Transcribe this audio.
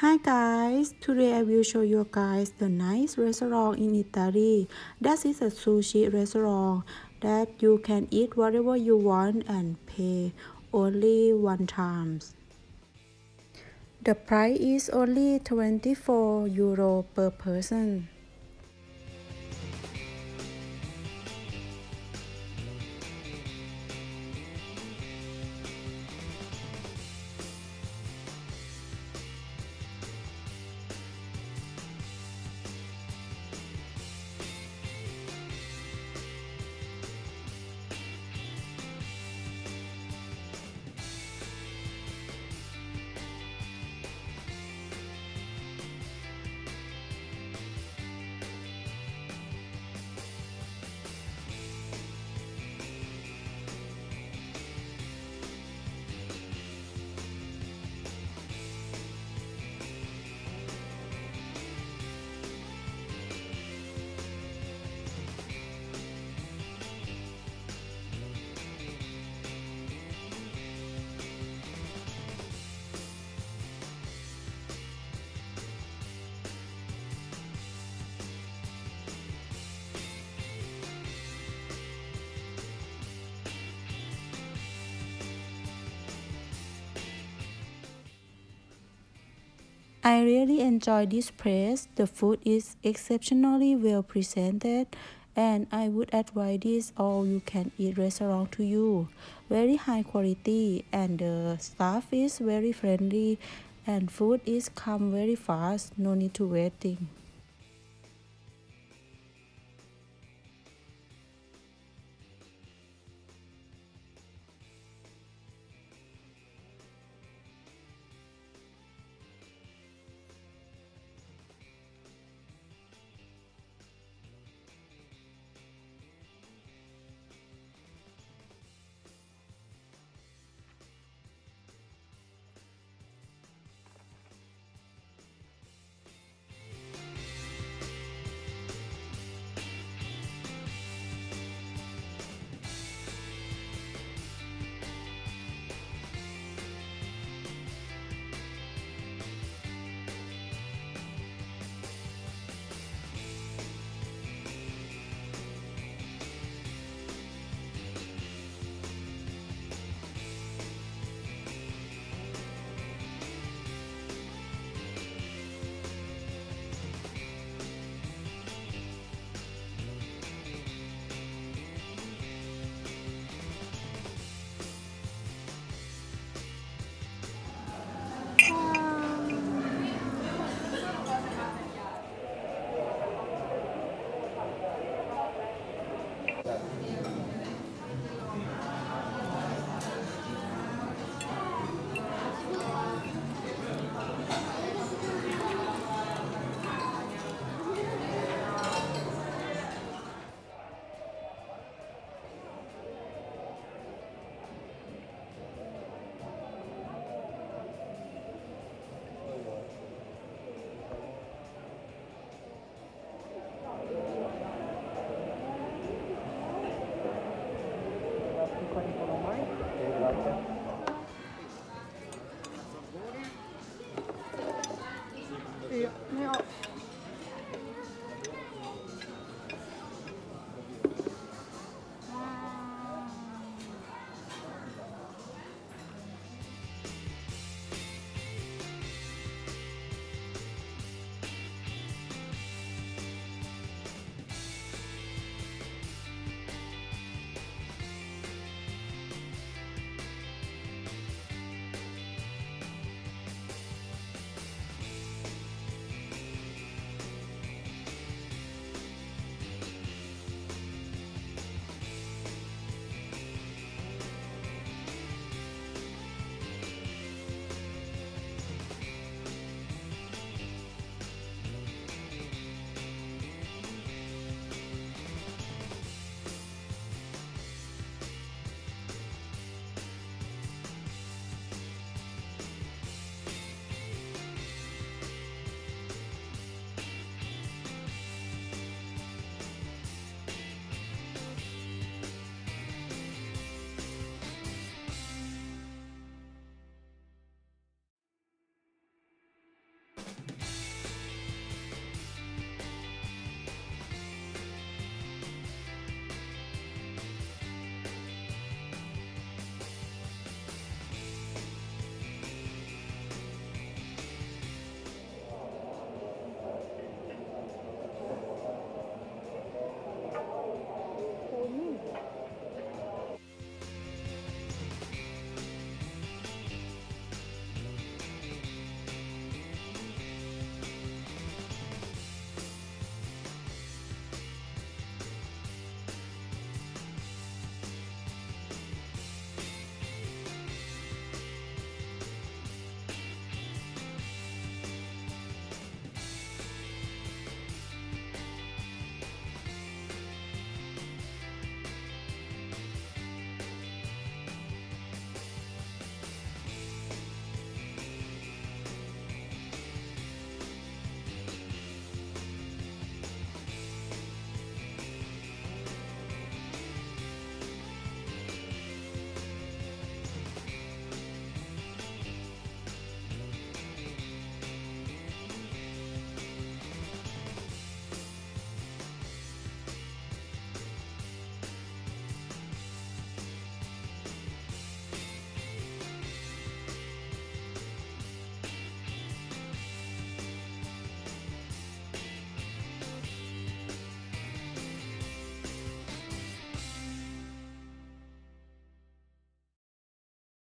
Hi guys, today I will show you guys the nice restaurant in Italy. That is a sushi restaurant that you can eat whatever you want and pay only one time. The price is only 24 euro per person. I really enjoy this place. The food is exceptionally well presented and I would advise this all you can eat restaurant to you. Very high quality and the staff is very friendly and food is come very fast. No need to waiting. 没有。